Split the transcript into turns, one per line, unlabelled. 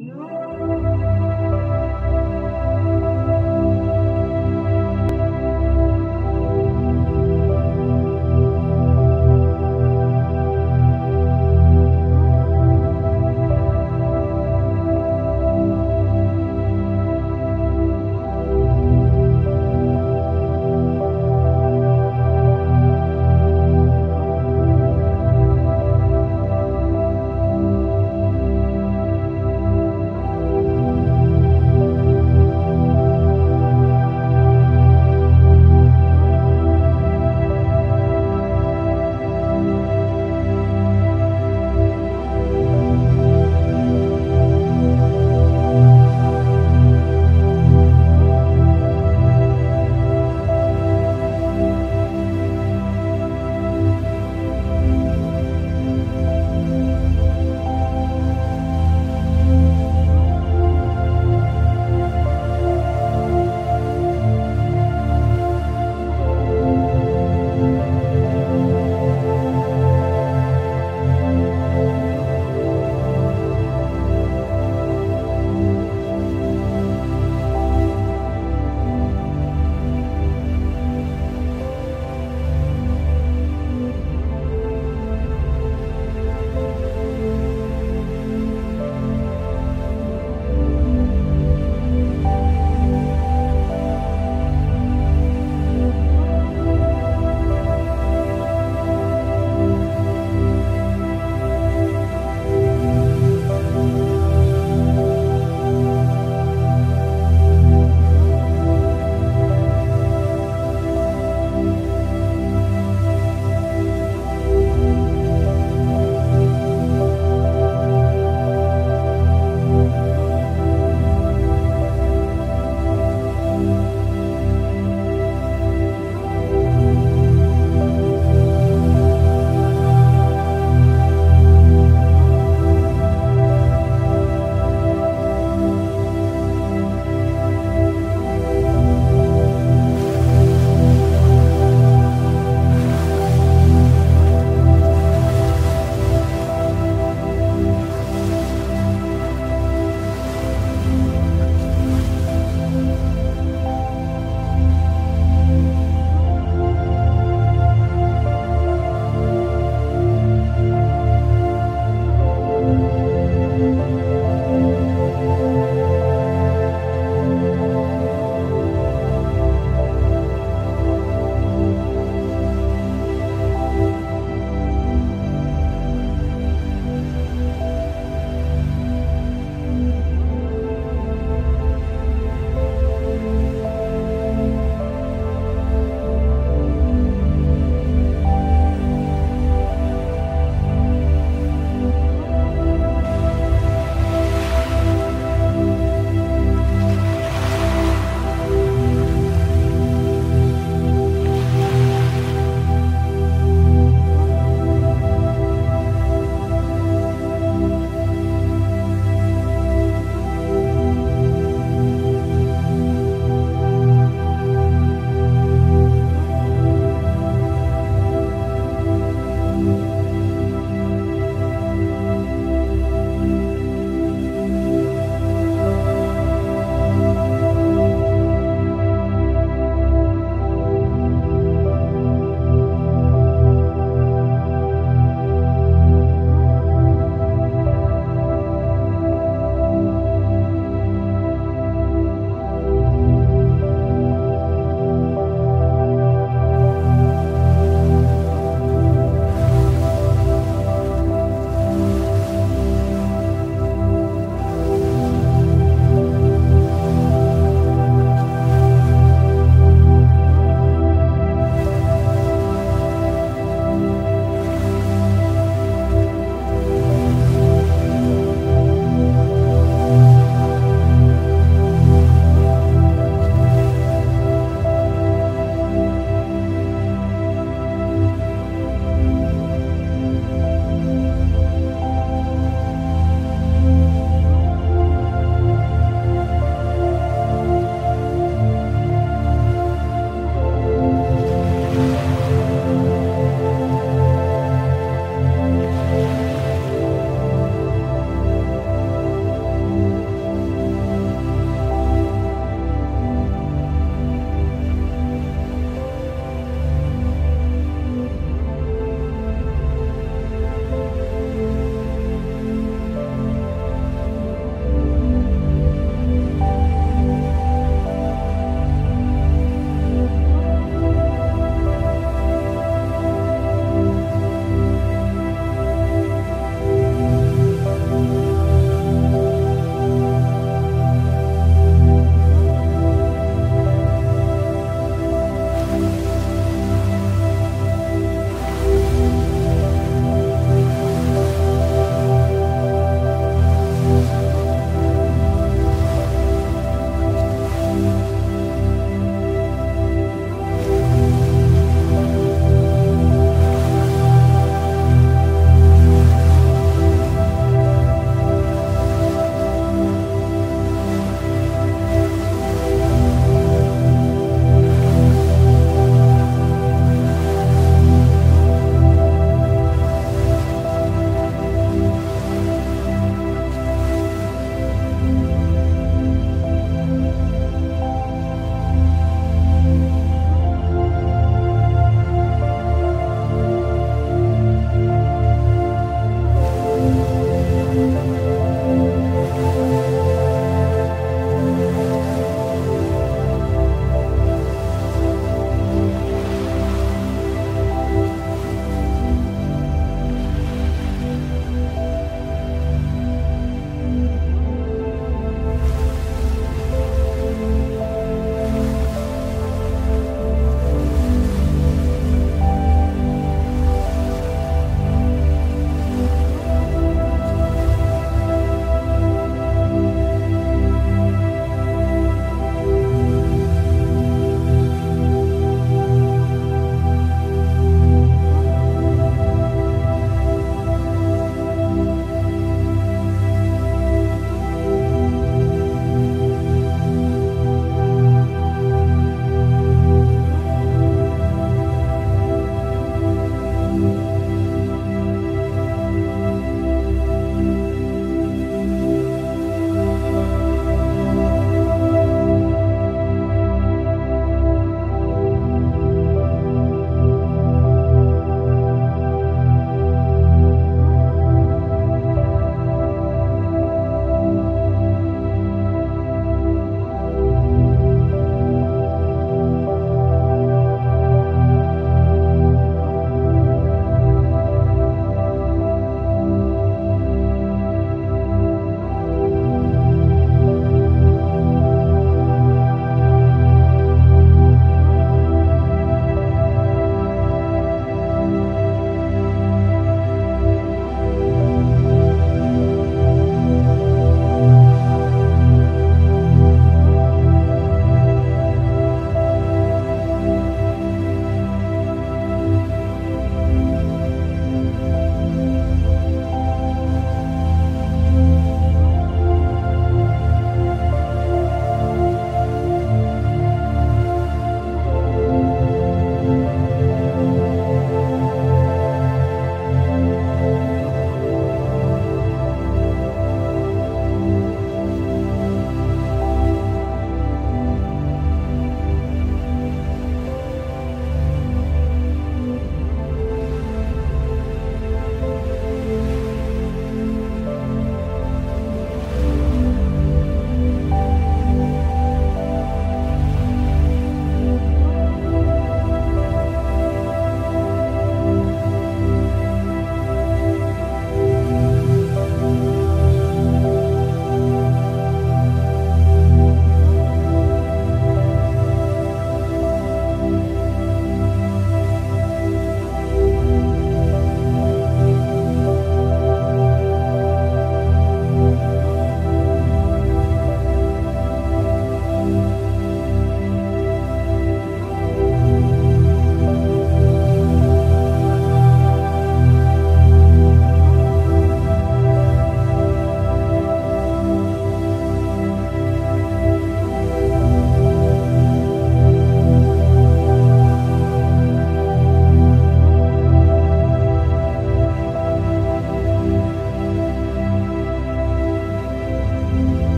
No.